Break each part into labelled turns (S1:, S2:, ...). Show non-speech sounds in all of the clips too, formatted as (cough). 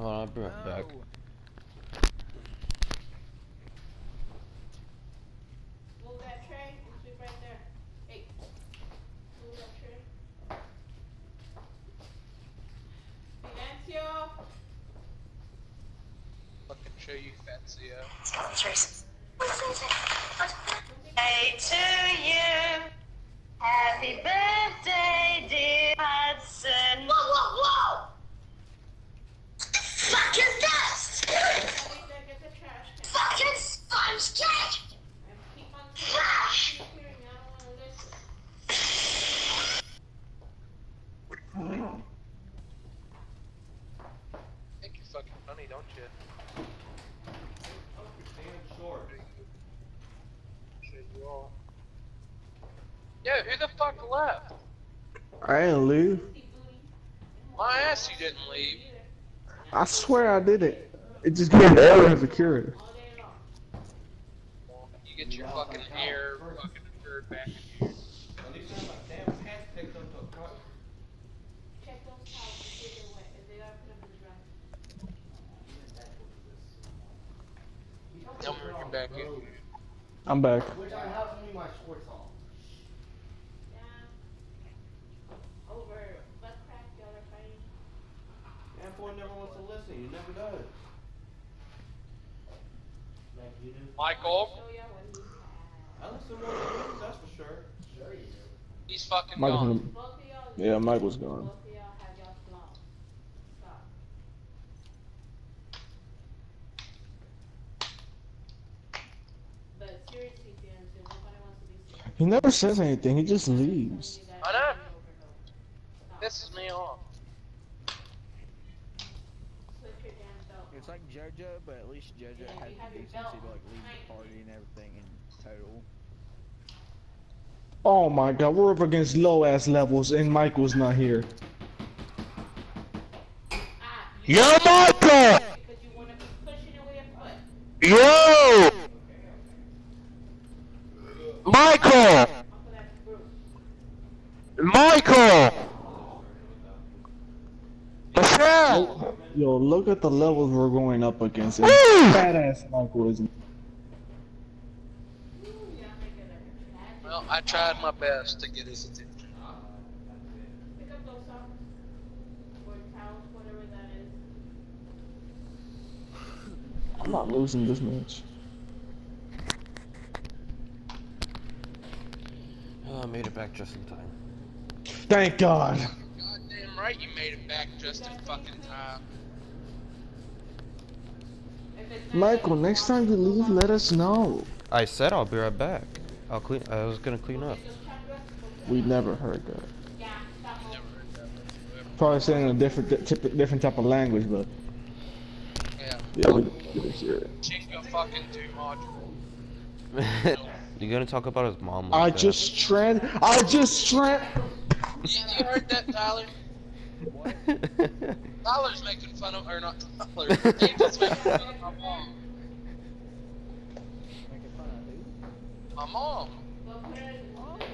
S1: Hold on, I'll be right back.
S2: No.
S3: Move that tray and sweep right there. Hey, move that tray. Silencio.
S2: Fucking show you fancy, uh.
S4: To you. Happy birthday, dear Hudson. Whoa, whoa, whoa! Fuck is this?
S3: Anita, get the trash can.
S4: Fucking sponge cake!
S3: And keep on
S4: Trash!
S3: keep hearing me. I don't wanna listen.
S2: think you're fucking funny, don't you?
S5: Damn short.
S2: Shit, you are. Yeah, who the fuck left?
S6: I didn't leave.
S2: My ass, you didn't leave.
S6: I swear I did it. It just gave me error security.
S3: All day long.
S2: You get your fucking hair fucking occurred back in here.
S5: At least I have my damn pants picked up to a car.
S3: Check those towels and see if they're wet. If they are, put them in the dry.
S2: I'm working back in.
S6: I'm back.
S5: Which I have only my shorts on.
S3: Yeah. Over butt crack, y'all are fighting.
S5: And never wants to listen. He never does. Like you do.
S2: Michael,
S3: Show y'all what he's had.
S5: I listen more than you, that's for sure. Sure you do.
S2: he's fucking
S6: Michael's
S2: gone.
S6: gonna,
S3: Both of y'all.
S6: Yeah, Michael's gone.
S3: Both of y'all have y'all flaws. Stop. But seriously, fans, if nobody wants to be serious.
S6: he never says anything. He just leaves.
S2: I know. Pisses me off.
S3: Switch your damn belt.
S7: It's like JoJo, but at least JoJo
S3: Yeah,
S7: had the decency to like leave the party and everything in total.
S6: Oh my god, we're up against low ass levels and Michael's not here.
S3: Ah,
S6: Yo, Michael!
S3: because you want to be pushing away a foot.
S6: Yo! Michael!
S3: Uncle, that's Bruce.
S6: Michael! Michelle! Yo, look at the levels we're going up against. And badass Michael is.
S3: Ooh, y'all make it a tragedy.
S2: Well, I tried my best to get his attention.
S3: Pick up those socks. Or towels, whatever that is.
S6: I'm not losing this match.
S1: Oh, I made it back just in time.
S6: Thank God.
S2: Goddamn right you made it back just in fucking time.
S3: If it's not
S6: Michael, next time you leave, let us know.
S1: I said I'll be right back. I'll clean. I was gonna clean up.
S3: Get those chopped up, go put
S6: We never heard that.
S3: out. Yeah, stop
S2: Never
S3: moving.
S2: heard that.
S6: Probably saying a different, di- different type of language, but
S2: Yeah.
S6: yeah, we we didn't hear it.
S2: Chinga fucking two module. (laughs)
S1: you gonna talk about his mom?
S6: I
S1: Like that?
S6: just trend. I just trend.
S2: You, you heard that, Tyler? (laughs) Tyler's making fun of, or not Tyler. Angel's making fun of my mom.
S7: Making fun of who?
S2: My mom.
S3: Go put it, remember,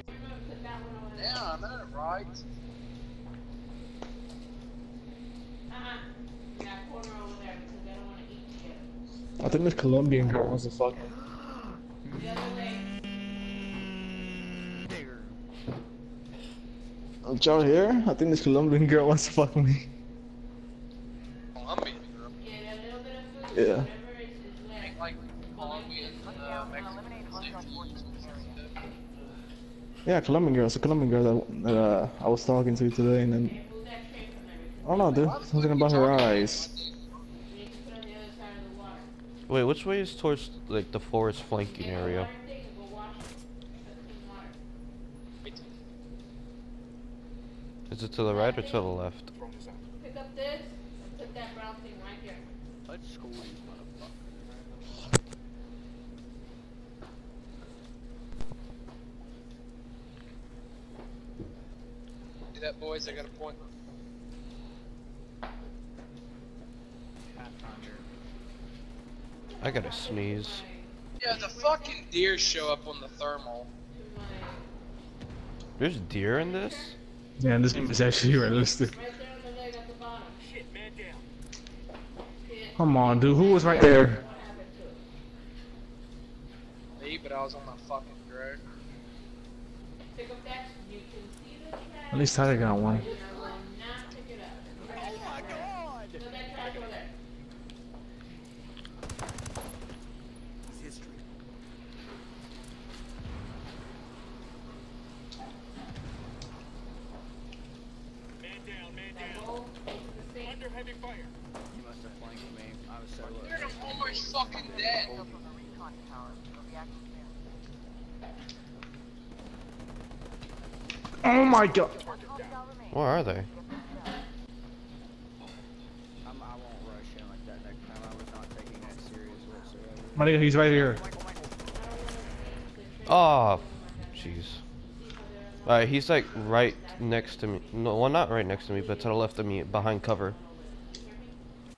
S3: put that one over there.
S2: Yeah, I know, right?
S3: Uh-huh. That corner over there, because they don't wanna eat together.
S6: I think this Colombian girl wants to fuck. Did y'all hear? I think this Colombian girl wants to fuck me.
S2: Colombian girl.
S3: Get a little bit of food,
S6: Yeah.
S3: whatever is, is left.
S2: Ain't like Colombian,
S6: Yeah, Colombian girl. It's a Colombian girl that, that uh, I was talking to today, and then
S3: Okay, move that tray from there, because
S6: I don't know, dude. Something about her eyes.
S3: put on the other side of the water.
S1: Wait, which way is towards like the forest flanking area?
S3: water thing and go wash it. Put clean water.
S1: Is it to the right or to the left?
S3: Pick up this put that brown thing right here.
S7: Let's school these.
S2: See that, boys? I got a point.
S1: I gotta sneeze.
S2: Yeah, the fucking deer show up on the thermal.
S1: There's deer in this?
S6: Yeah, this game is actually realistic.
S3: right there on the leg at.
S6: Come on, dude. Who was right there?
S2: Me, but I was on my fucking drone.
S3: Pick up that, you can see the trash.
S6: At least I got one.
S3: Oh oh I will not pick it up.
S7: Oh my god!
S3: Put that trash over there.
S7: It's history.
S3: That roll, go to the sink.
S7: You must have flanked me. I was so low.
S2: Dude, I'm almost fucking dead.
S6: Oh my god.
S1: Where are they?
S7: I'm, I won't rush him like that next time. I was not taking that serious whatsoever.
S6: My nigga, he's right here.
S1: Oh, jeez. Alright, he's like right next to me. No, well, not right next to me, but to the left of me, behind cover.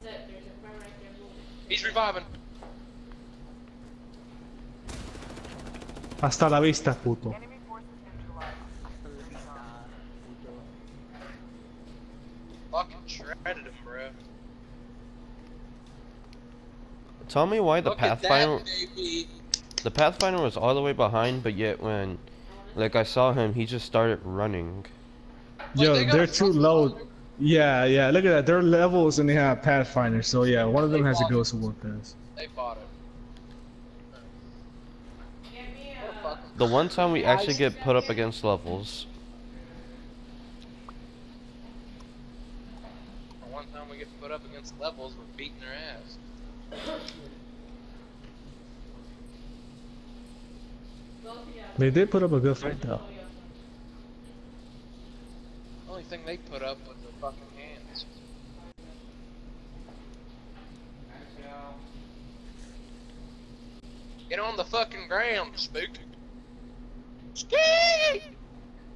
S3: There's a fur right there moving.
S2: He's reviving.
S6: Hasta la vista, puto.
S2: Fucking shredded him, bro.
S1: Tell me why the
S2: Look
S1: Pathfinder,
S2: that,
S1: the Pathfinder was all the way behind, but yet when, like I saw him, he just started running.
S6: Yo,
S2: they got
S6: they're too low.
S2: Finder.
S6: Yeah, yeah. Look at that. They're levels and they have Pathfinder. So yeah, one of them has a Ghost of War pass.
S2: They bought it.
S3: Get me
S2: What a
S3: a,
S2: fucking
S1: The one time we actually get put up against levels.
S2: The one time we get put up against levels, we're beating their ass.
S3: both.
S6: They did put up a good fight though.
S2: The only thing they put up was their fucking hands. Get on the fucking ground, spook. Ski!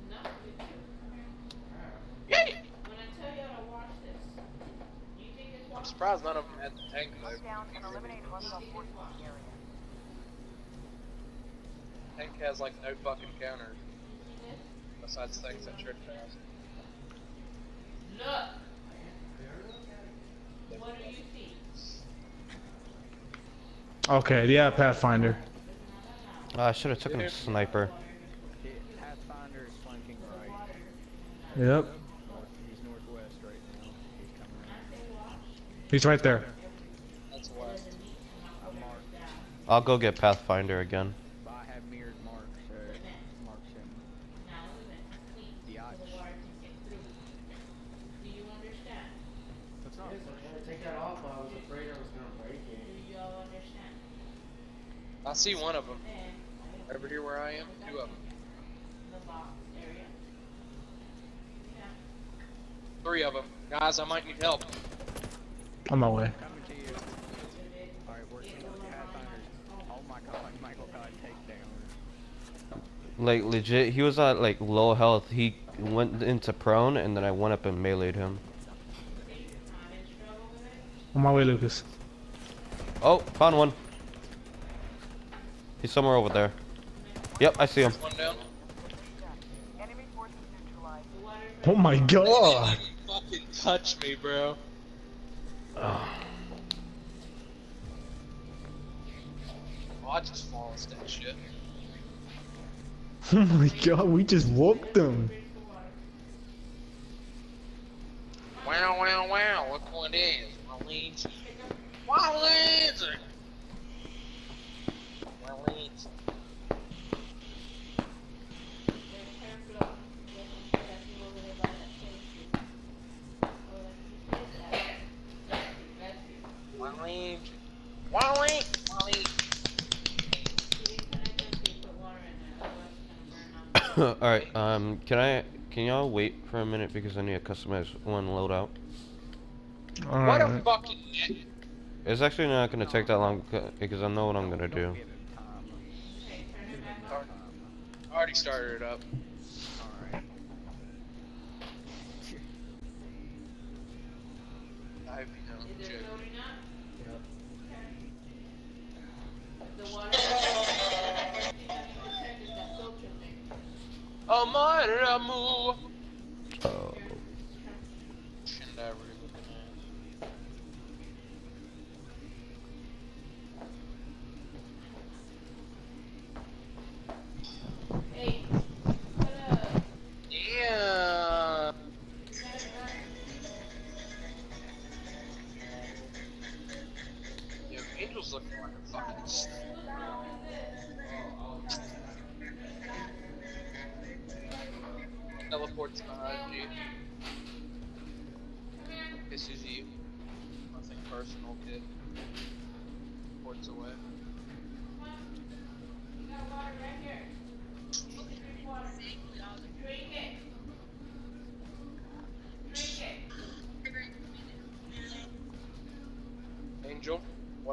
S3: No.
S2: Yay!
S3: I tell y'all to watch this, you think it's
S2: I'm
S3: watch?
S2: surprised none of them had the tank mode. Tank has like no fucking counter besides things that trip fast.
S3: Look. What do you see?
S6: Okay, yeah, Pathfinder.
S1: Ah, I should have taken a sniper.
S7: Pathfinder is flanking right.
S6: Yep,
S7: he's northwest right now. He's coming around.
S6: he's right there.
S2: That's west.
S7: I'm marked.
S1: I'll go get Pathfinder again.
S7: I have mirrored mark, so marks him.
S3: Now listen, please,
S7: The
S3: so the
S7: odds.
S3: water can get through. Do you understand?
S7: That's not
S5: Take that off. I was afraid I was gonna break
S3: Do y'all understand?
S2: I see one of them. Over here where I am, two of them.
S3: the box area. Yeah.
S2: Three of them. Guys, I might need help.
S6: On my way.
S7: coming to you. Alright, we're seeing Pathfinders. Oh my god, Michael got takedown.
S1: Like legit, he was at like low health. He went into prone, and then I went up and meleeed him.
S6: On my way, Lucas.
S1: Oh, found one. He's somewhere over there. Yep, I see him.
S6: Oh my god.
S2: fucking touch me, bro. Oh, I just lost that shit.
S6: Oh my god, we just whooped them.
S2: Wow, wow, wow. Look what it is. Marlene. Marlene! Marlene. Marlene. Marlene! (coughs) Marlene.
S1: All right. Um, can I? Can y'all wait for a minute because I need to customize one loadout.
S2: What a fucking.
S1: It's actually not gonna take that long because I know what I'm gonna do.
S7: Give him time.
S2: I already started it up.
S7: Alright.
S2: I hope you know. Joke.
S3: loading up?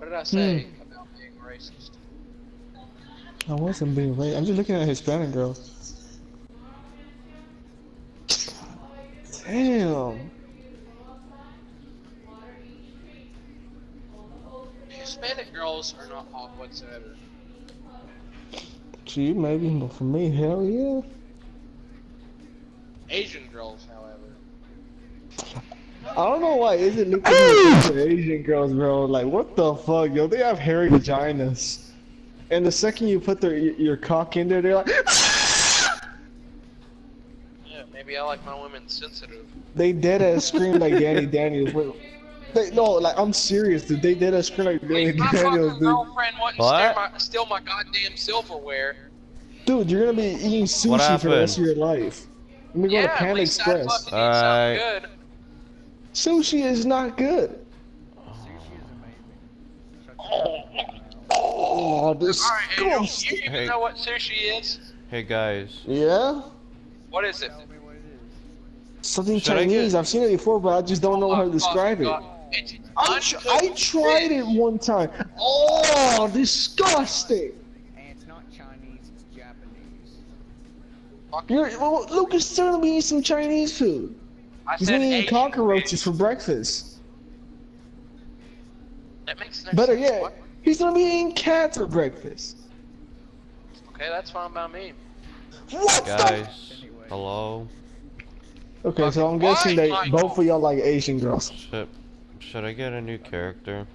S2: Did I say hmm. about being racist?
S6: I wasn't being racist. I'm just looking at Hispanic girls. Damn.
S2: Hispanic girls are not hot whatsoever.
S6: To you, maybe, but for me, hell yeah.
S2: Asian girls, however.
S6: I don't know why isn't looking at Asian girls, bro. Like, what the fuck, yo? They have hairy vaginas. And the second you put their your cock in there, they're like,
S2: Yeah, maybe I like my women sensitive.
S6: they dead ass scream like Dani Daniels. Wait, They, no, like I'm serious, dude. They did a scream like Dani
S2: If my
S6: Daniels, dude.
S2: girlfriend wouldn't
S1: What?
S2: steal my, steal my goddamn silverware,
S6: Dude, you're gonna be eating sushi for the rest of your life. Let me go
S2: yeah,
S6: to
S2: at
S6: Panda Express.
S2: fucking eat something
S1: Alright.
S2: Good.
S6: Sushi is not good.
S7: Sushi is amazing. Shut your mouth.
S6: Oh,
S2: Alright, Angel, you
S6: disgusting.
S2: even
S1: Hey.
S2: know what sushi is?
S1: Hey guys.
S6: Yeah?
S2: What is it?
S7: Tell me what it is.
S6: Something
S1: Should
S6: Chinese.
S1: get-
S6: I've seen it before, but I just don't know how to describe it.
S2: Oh,
S6: I, tr- I
S2: uncooked
S6: tried it one time. Oh, disgusting.
S7: And it's not Chinese, it's Japanese.
S2: Fucking-
S6: You're, well, Lucas telling me some Chinese food.
S2: I
S6: He's gonna eat
S2: Asian
S6: cockroaches
S2: fish.
S6: for breakfast.
S2: That makes no
S6: Better
S2: sense.
S6: yet,
S2: What?
S6: he's gonna be eating cats for breakfast.
S2: Okay, that's fine by me.
S6: What the?
S1: Guys.
S7: Anyway.
S1: Hello.
S6: Okay, so I'm guessing that
S2: Michael?
S6: both of y'all like Asian girls.
S1: Should should I get a new character?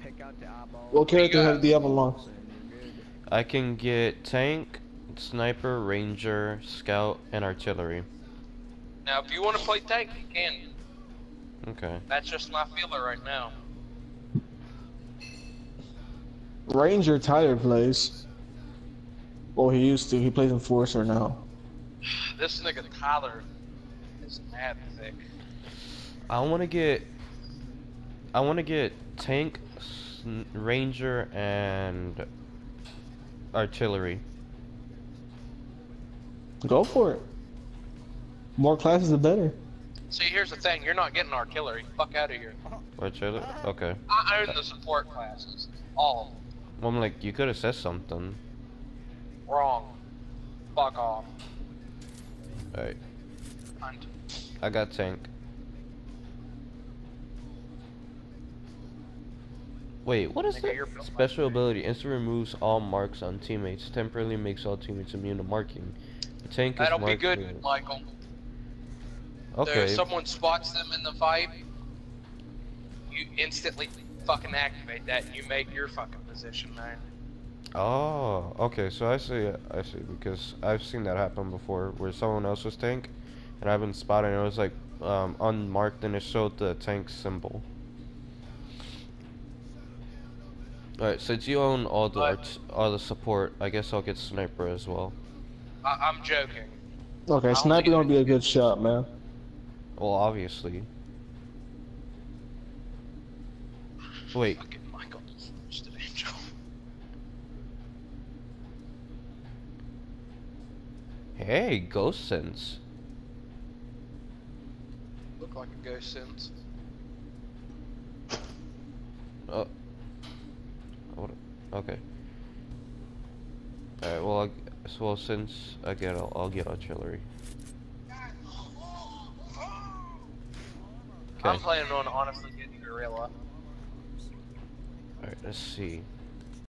S7: Pick out the.
S6: What character have the other one?
S7: and you're good.
S1: I can get tank, sniper, ranger, scout, and artillery.
S2: Now, if you want to play tank, you can.
S1: Okay.
S2: That's just my feeler right now.
S6: Ranger Tyler plays. Well, he used to. He plays Enforcer now.
S2: This nigga Tyler is mad thick.
S1: I want to get. I want to get tank, ranger, and artillery.
S6: Go for it. More classes, the better.
S2: See, here's the thing: you're not getting artillery. Fuck out of here.
S1: Artillery. Okay.
S2: I own the support classes, all of them.
S1: Well, I'm like, you could have said something.
S2: Wrong. Fuck off.
S1: Alright. I got tank. Wait, what is
S2: Nigga,
S1: that?
S2: you're built like
S1: Special ability Instant removes all marks on teammates. Temporarily makes all teammates immune to marking. The tank is
S2: That'll be
S1: marked
S2: good, Michael.
S1: Okay.
S2: If someone spots them in the fight, you instantly fucking activate that and you make your fucking position, man.
S1: Oh, okay. So I see. I see because I've seen that happen before, where someone else was tank, and I've been spotting. And it was like um, unmarked, and it showed the tank symbol. Alright, since you own all the
S2: But-
S1: arts, all the support, I guess I'll get sniper as well.
S2: I- I'm joking.
S6: Okay,
S2: I'll
S6: sniper gonna be a good shot, man.
S1: Well, obviously. Wait,
S2: Fucking Michael just an angel.
S1: hey, ghost sense.
S2: Look like a ghost sense.
S1: Oh. What? Okay. Alright, well, I, so, well, since I get, I'll, I'll get artillery.
S2: I'm planning on honestly getting Guerrilla.
S1: Alright, let's see.